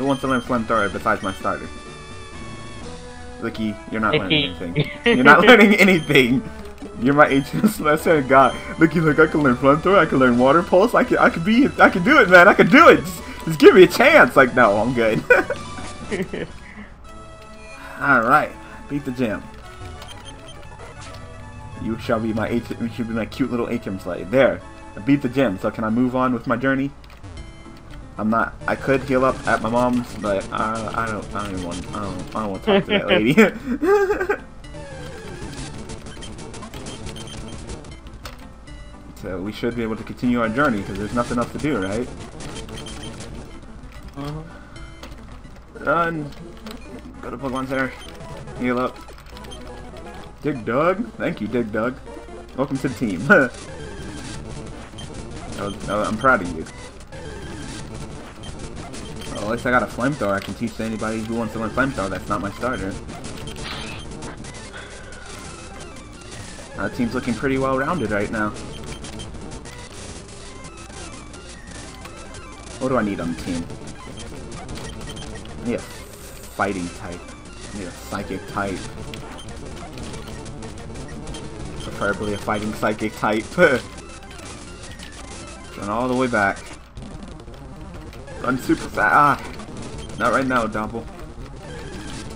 Who wants to learn flamethrower besides my starter? Licky, you're not learning anything. You're not learning anything. You're my ancient lesser god. Licky, like I can learn flamethrower, I can learn water pulse, I can, I can be, I can do it, man, I can do it. Just, just give me a chance. Like, no, I'm good. All right, beat the gym. You shall be my H. You should be my cute little HM slave. There, I beat the gym. So can I move on with my journey? I'm not. I could heal up at my mom's, but uh, I don't. I don't even want. I don't. I don't want to talk to that lady. so we should be able to continue our journey because there's nothing else to do, right? Uh-huh. Run. Go to Pokemon Center. Heal up. Dig Dug. Thank you, Dig Dug. Welcome to the team. Oh, oh, I'm proud of you. At least I got a flamethrower I can teach to anybody who wants to learn flamethrower that's not my starter. Our team's looking pretty well rounded right now. What do I need on the team? I need a fighting type. I need a psychic type. Preferably a fighting psychic type. Run all the way back. Run super fast. Ah! Not right now, Double.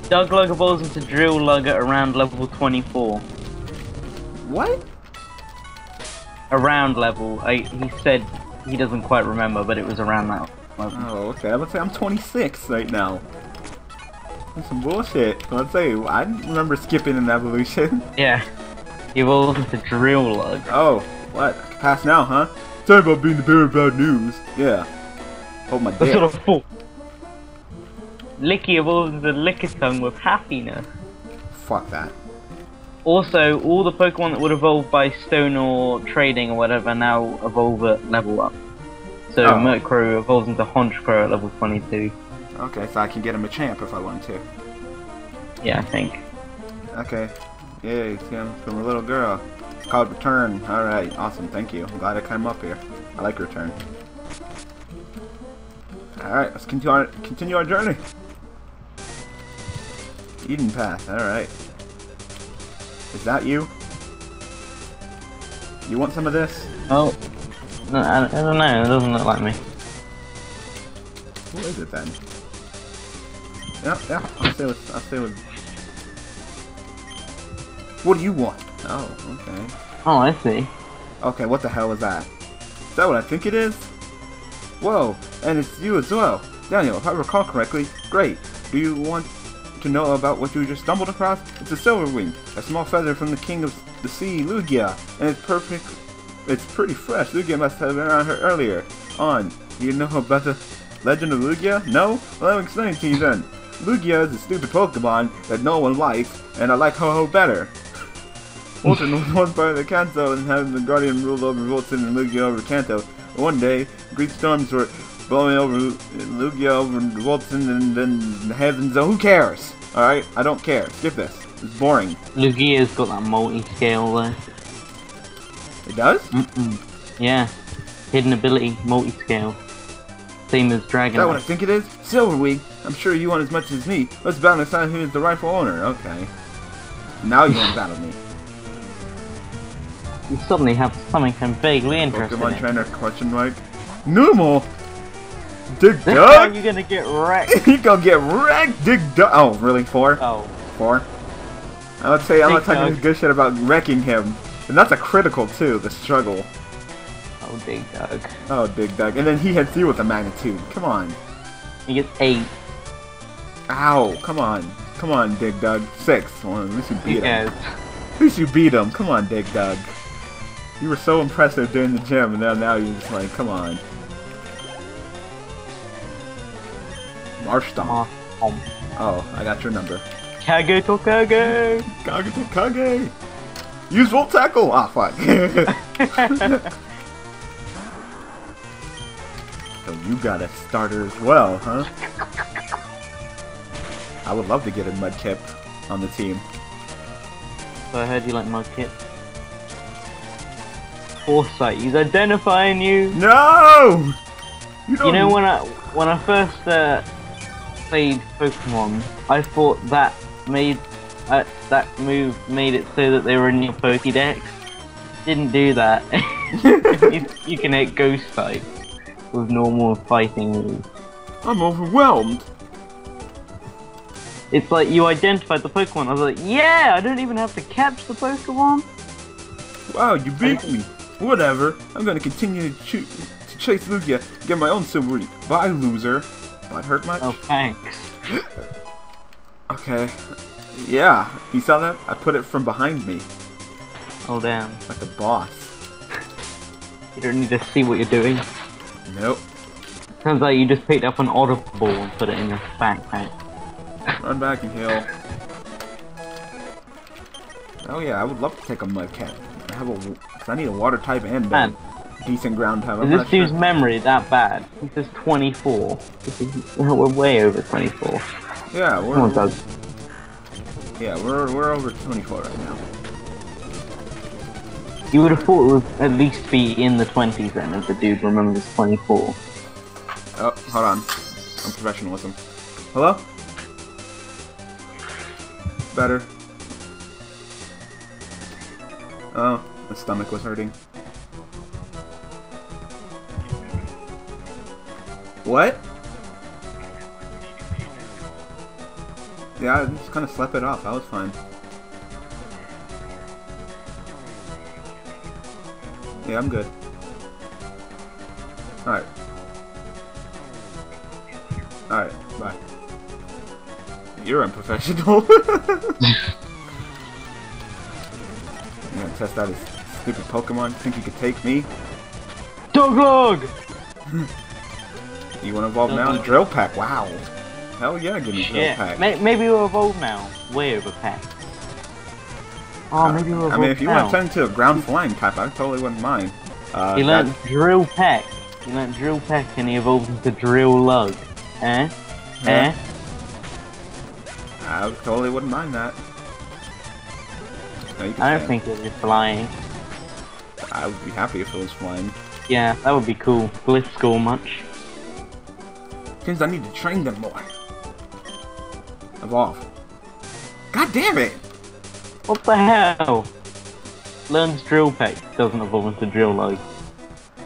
Doug Lug balls into Drill Lug at around level 24. What? Around level. I, he said he doesn't quite remember, but it was around that level. Oh, okay. Let's say I'm 26 right now. That's some bullshit. Let's say I remember skipping an evolution. Yeah. He evolves into Drill Lug. Oh, what? I pass now, huh? Sorry about being the bearer of bad news. Yeah. Hold my dick. sort of fool? Licky evolves into Lickitung with happiness. Fuck that. Also, all the Pokemon that would evolve by stone or trading or whatever now evolve at level up. So Oh. Murkrow evolves into Honchkrow at level 22. Okay, so I can get him a champ if I want to. Yeah, I think. Okay. Yay, Tim, from a little girl. It's called Return. Alright, awesome, thank you. I'm glad I came up here. I like Return. Alright, let's continue our, continue our journey. Eden Path, alright. Is that you? You want some of this? Oh. No, I, I don't know, it doesn't look like me. What is it then? Yeah, yeah, I'll stay with, I'll stay with... What do you want? Oh, okay. Oh, I see. Okay, what the hell is that? Is that what I think it is? Whoa, and it's you as well. Daniel, if I recall correctly, great. Do you want to know about what you just stumbled across? It's a silver wing, a small feather from the king of the sea, Lugia, and it's perfect. It's pretty fresh. Lugia must have been on her earlier. On, Do you know about the legend of Lugia? No? Well, I'll explain to you then. Lugia is a stupid Pokemon that no one likes, and I like Ho-Oh better. Fulton was once part of the Kanto and having the Guardian ruled over Fulton and Lugia over Kanto. One day, great storms were blowing over Lugia over Fulton and then the heavens. So who cares? Alright, I don't care. Skip this. It's boring. Lugia's got that multi-scale there. It does? Mm-mm. Yeah. Hidden ability, multi-scale. Same as Is that what I think it is? Silverwing. I'm sure you want as much as me. Let's battle and decide who is the rightful owner. Okay. Now you want to battle me. You suddenly have something I'm vaguely interested Pokemon in. trainer question mark. Numel! Dig This time Dug? you're gonna get wrecked. you gonna get wrecked, Dig Dug. Oh, really? Four? Oh. Four? I would say I'm not talking good shit about wrecking him. And that's a critical too, the struggle. Oh, Dig Dug. Oh, Dig Dug. And then he hits you with a magnitude. Come on. He gets eight. Ow, come on. Come on, Dig Dug. Six. Well, at least you beat him. At least you beat him. Come on, Dig Dug. You were so impressive during the gym, and now, now you're just like, come on. Marsh Stomp. Oh, um, Oh, I got your number. Kage Tokage! Kage Kage! Use Volt Tackle! Ah, fuck. so you got a starter as well, huh? I would love to get a Mudkip on the team. So I heard you like Mudkip. Foresight, he's identifying you! No! You, You know when I when I first uh, played Pokemon, I thought that made uh, that move made it so that they were in your Pokédex. Didn't do that. you, you can hit Ghost types with normal fighting moves. I'm overwhelmed. It's like you identified the Pokemon. I was like, yeah, I don't even have to catch the Pokemon. Wow, you beat me. Whatever. I'm gonna continue to, to chase Lugia, get my own Silvery. Bye, loser. That hurt much? Oh, thanks. Okay. Yeah, you saw that? I put it from behind me, Oh damn. like a boss. You don't need to see what you're doing. Nope. Sounds like you just picked up an audible and put it in your backpack. Run back and heal. Oh yeah, I would love to take a Mudcat. Have a, 'cause I need a water type and a Man. decent ground type. Is I'm this not sure. dude's memory that bad? He says 24. Is, we're way over 24. Yeah, we're yeah we're we're over 24 right now. You would have thought it would at least be in the 20s then, if the dude remembers 24. Oh, hold on. I'm professionalism. Hello? Better. Oh, my stomach was hurting. What? Yeah, I just kind of slept it off. I was fine. Yeah, I'm good. Alright. Alright, bye. You're unprofessional. You gonna test out his stupid Pokemon? Think he could take me? Doglog! You wanna evolve now? Dog. Drill Peck, wow. Hell yeah, give me Drill Peck. may- maybe we'll evolve now. Way overpacked. Oh, maybe we'll evolve I mean, if you now. want to turn into a ground flying type, I totally wouldn't mind. Uh, He that- learned Drill Peck. He learned Drill Peck and he evolved into Drill Lug. Eh? Eh? I totally wouldn't mind that. No, I don't think it was flying. I would be happy if it was flying. Yeah, that would be cool. Blitz score much. Seems I need to train them more. Evolve. God damn it! What the hell? Learns Drill Peck, doesn't evolve into Drill Lug.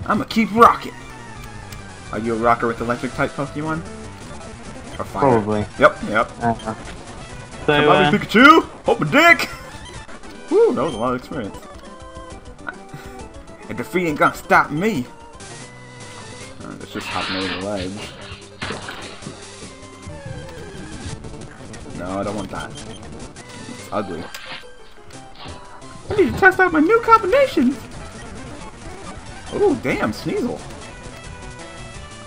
I'ma keep rocking. Are you a rocker with electric type Pokemon? Probably. Yep, yep. Uh, so, Come on, uh, Pikachu! Dick! Woo, that was a lot of experience. And defeat ain't gonna stop me. Uh, it's just hopping over the ledge. No, I don't want that. It's ugly. I need to test out my new combinations! Oh, damn, Sneasel.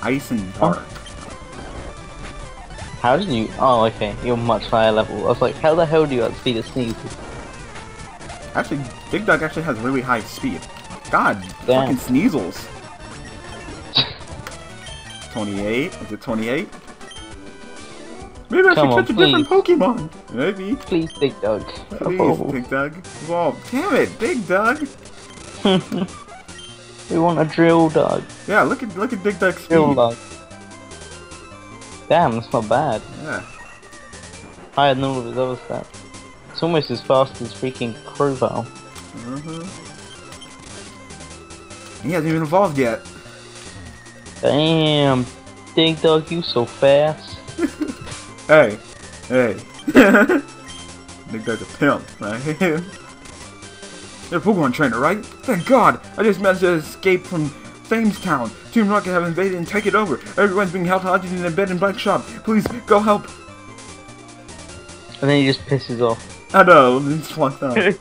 Ice and dark. how did you? Oh, okay. You're much higher level. I was like, how the hell do you outspeed a sneeze? Actually, Big Dog actually has really high speed. God, Damn. fucking Sneasels. 28? Is it 28? Maybe I Come should on, catch a different Pokemon. Maybe. Please, Big Dog. Please, Oh. Big Dog. Evolve. Damn it, Big Dog. we want a Drill Dog. Yeah, look at look at Big Dog's speed. Drill Dog. Damn, that's not bad. Yeah. I had all of his other stats. It's almost as fast as freaking Crowbar. Uh-huh. He hasn't even evolved yet. Damn, Big Dog, you so fast. Hey, hey. Big Dog's a pimp, right? You're a Pokemon trainer, right? Thank God! I just managed to escape from Famestown. Team Rocket have invaded and taken over. Everyone's being held hostage in a bed and bike shop. Please, go help. And then he just pisses off. I know, it's fucked up.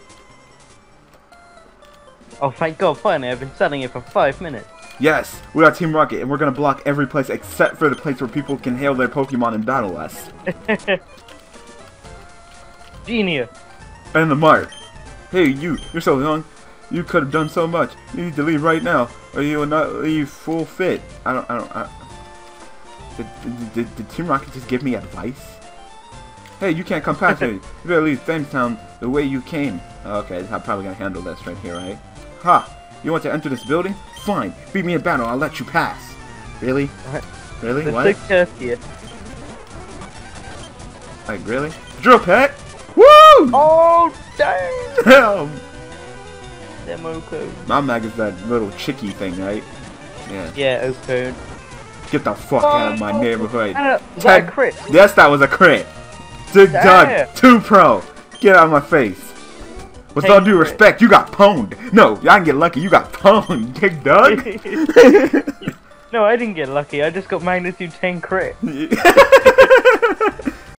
oh, thank God, finally, I've been selling it for five minutes. yes, we are Team Rocket, and we're gonna block every place except for the place where people can hail their Pokemon and battle us. Genius. And the Mart. Hey, you, you're so young. You could have done so much. You need to leave right now, or you will not leave full fit. I don't, I don't, I... Did, did, did Team Rocket just give me advice? Hey, you can't come past me. You better leave Famestown the way you came. Okay, I'm probably gonna handle this right here, right? Ha! You want to enter this building? Fine. Beat me in battle, I'll let you pass. Really? Alright. Really? They're What? so. Like, really? Drill Peck? Woo! Oh, dang! Damn! Demo code. My mag is that little chicky thing, right? Yeah. Yeah, open. Get the fuck out of my neighborhood. Uh, was that a Tag- crit? Yes, that was a crit. Dig Damn. Dug, 2 Pro. Get out of my face. With Hey, all due respect, you got pwned. No, y'all can get lucky, you got pwned. Dig Dug? no, I didn't get lucky. I just got magnitude 10 crit.